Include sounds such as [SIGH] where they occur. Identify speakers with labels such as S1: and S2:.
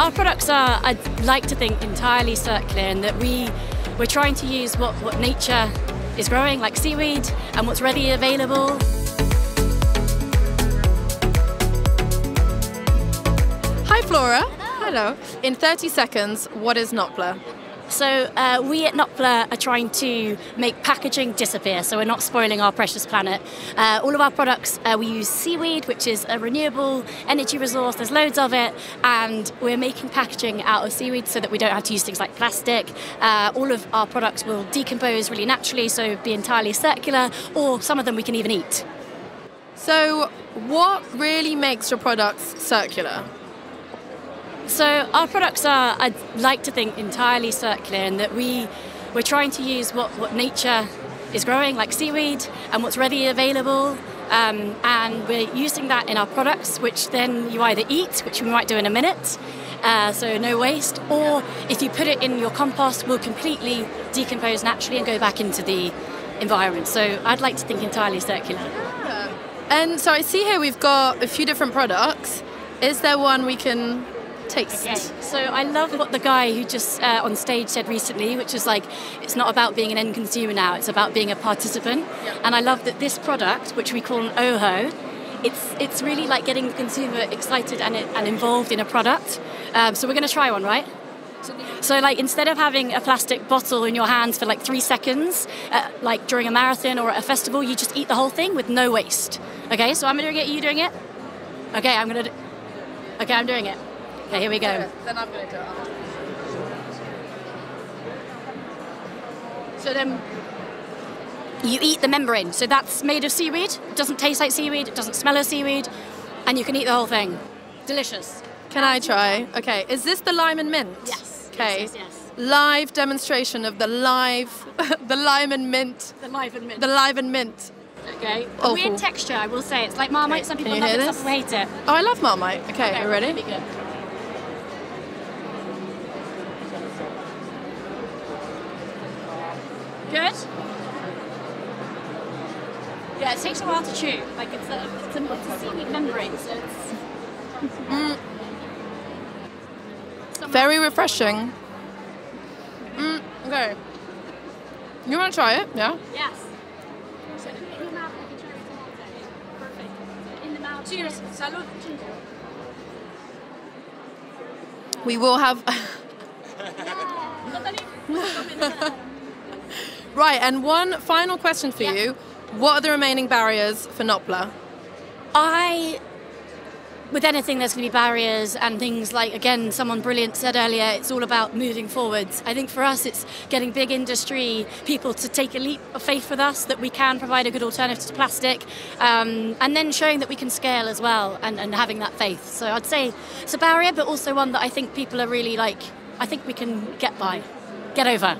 S1: Our products are, I'd like to think, entirely circular in that we, we're trying to use what, what nature is growing, like seaweed, and what's readily available.
S2: Hi, Flora. Hello. In 30 seconds, what is Notpla?
S1: So uh, we at Notpla are trying to make packaging disappear, so we're not spoiling our precious planet. Uh, all of our products, uh, we use seaweed, which is a renewable energy resource. There's loads of it, and we're making packaging out of seaweed so that we don't have to use things like plastic. Uh, all of our products will decompose really naturally, so be entirely circular, or some of them we can even eat.
S2: So, what really makes your products circular?
S1: So our products are, I'd like to think, entirely circular in that we, we're trying to use what, what nature is growing, like seaweed, and what's readily available. Um, and we're using that in our products, which then you either eat, which we might do in a minute, uh, so no waste, or if you put it in your compost, will completely decompose naturally and go back into the environment. So I'd like to think entirely circular.
S2: And so I see here we've got a few different products. Is there one we can taste.
S1: So I love what the guy who just uh, on stage said recently, which was like, it's not about being an end consumer now, it's about being a participant. Yep. And I love that this product, which we call an Ooho, it's it's really like getting the consumer excited and, and involved in a product. Um, so we're going to try one, right? So, like, instead of having a plastic bottle in your hands for like three seconds, uh, like during a marathon or a festival, you just eat the whole thing with no waste. Okay, so I'm doing it. You doing it? Okay, I'm gonna. Do, okay, I'm doing it. Okay, here we go.
S2: Then I'm going to do it.
S1: So then you eat the membrane. So that's made of seaweed. It doesn't taste like seaweed. It doesn't smell of seaweed. And you can eat the whole thing. Delicious.
S2: Can I try? Okay. Is this the lime and mint?
S1: Yes.
S2: Okay.
S1: Yes, yes, yes.
S2: Live demonstration of the live, [LAUGHS] the lime and mint.
S1: The live and mint.
S2: The live and mint.
S1: Okay. A weird texture, I will say. It's like Marmite. Okay. Some people love it, this? some people hate it.
S2: Oh, I love Marmite. Okay, okay. you ready?
S1: Good. Yeah, it takes a while to chew. Like it's a, it's a, it's a seaweed membrane, so it's.
S2: Mm. Very refreshing. Mm, okay. You want to try it? Yeah?
S1: Yes. So in the mouth, like a cherry tomato. Perfect. In the mouth. Cheers. Salud.
S2: We will have. [LAUGHS] [LAUGHS] Right, and one final question for yeah. you. What are the remaining barriers for Notpla?
S1: I with anything there's going to be barriers and things like again someone brilliant said earlier it's all about moving forwards i think for us it's getting big industry people to take a leap of faith with us that we can provide a good alternative to plastic um, and then showing that we can scale as well and, and having that faith so i'd say it's a barrier but also one that i think people are really like i think we can get by get over